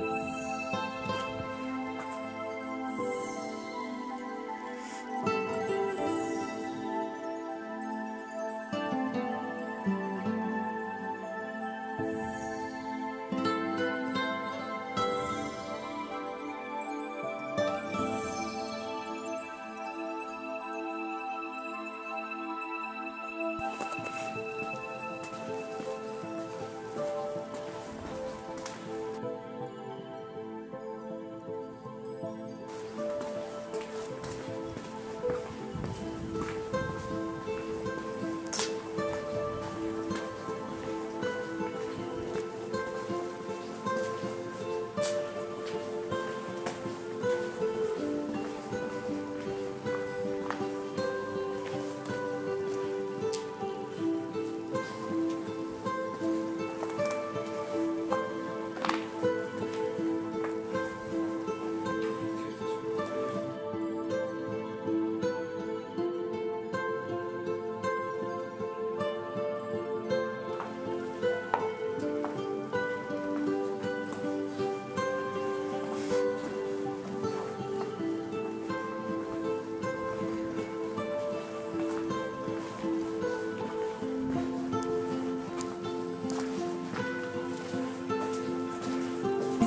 så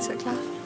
Masterclass.